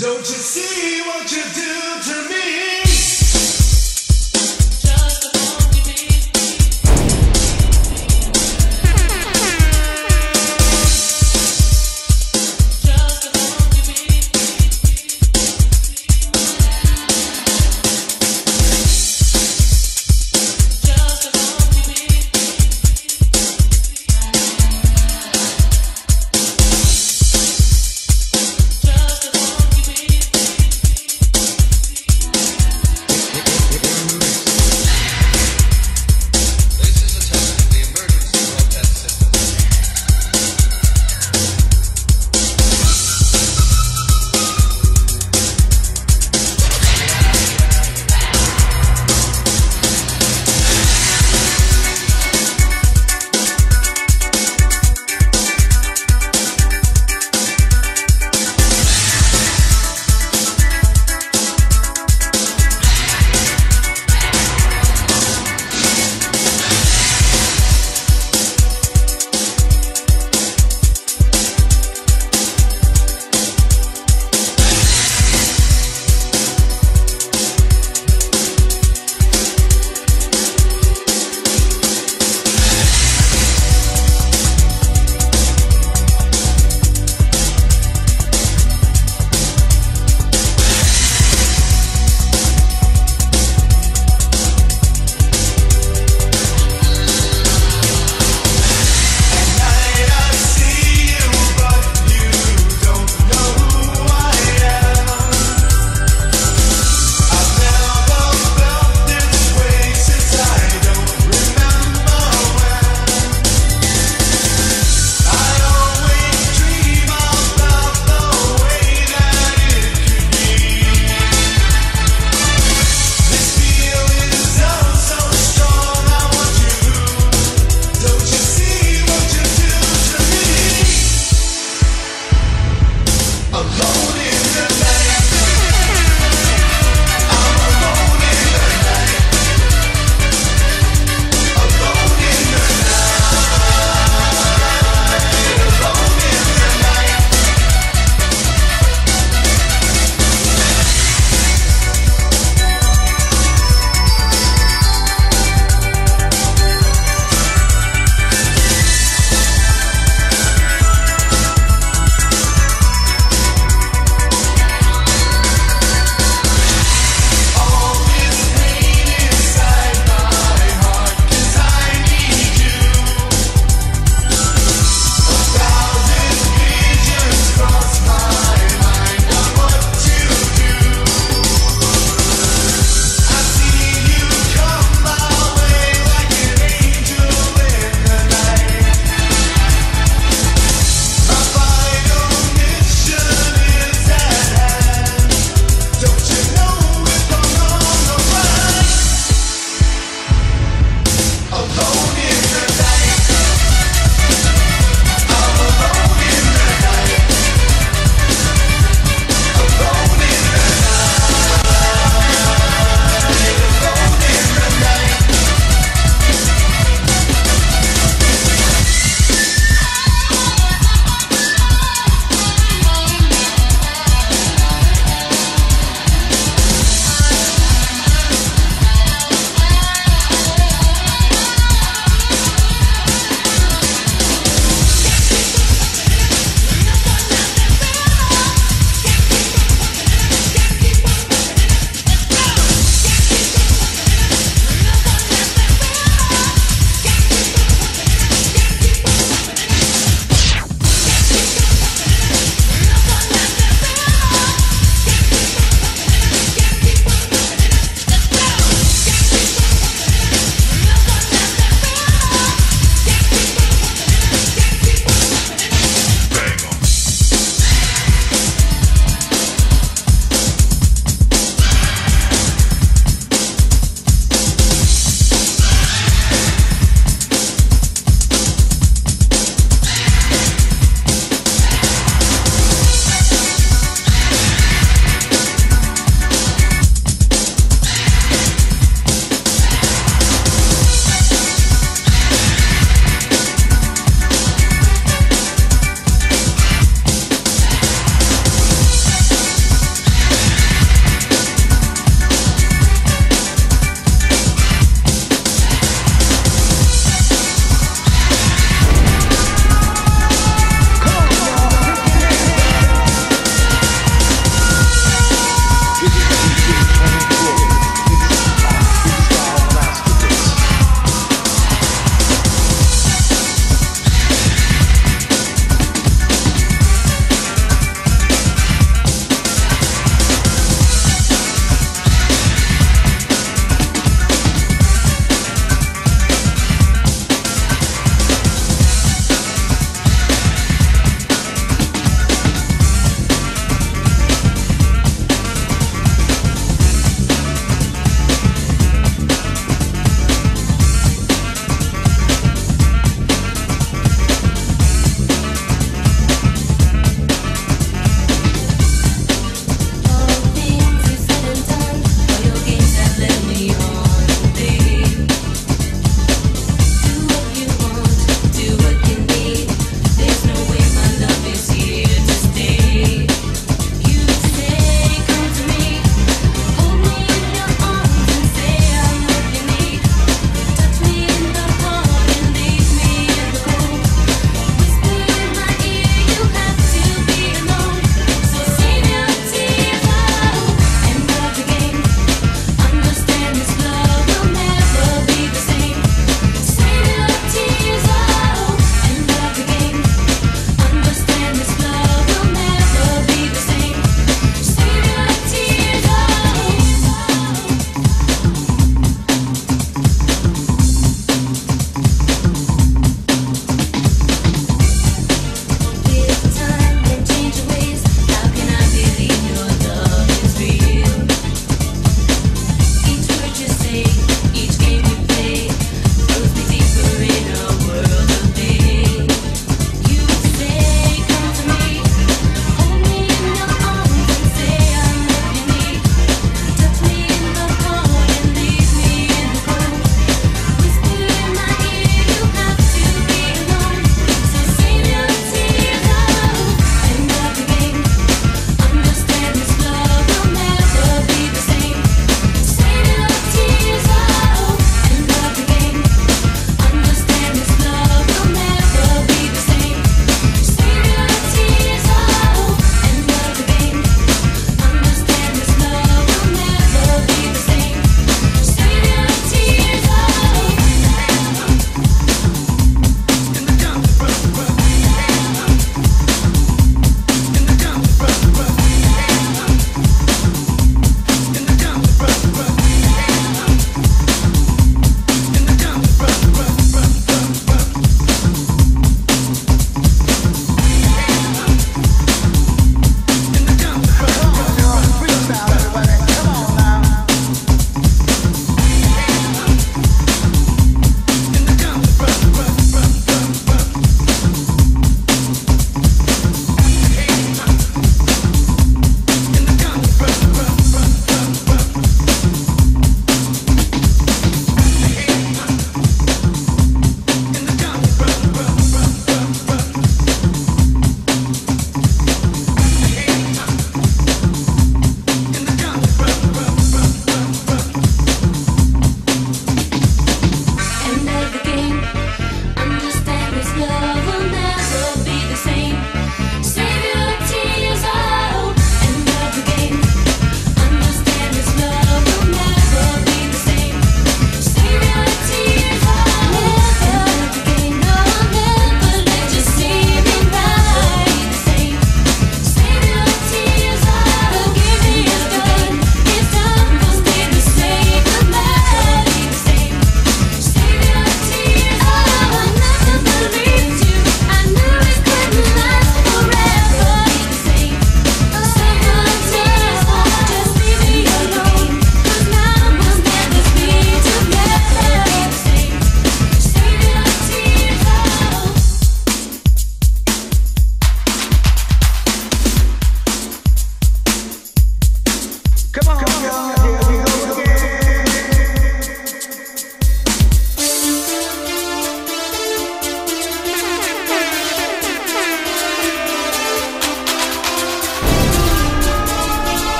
Don't you see what you do to me?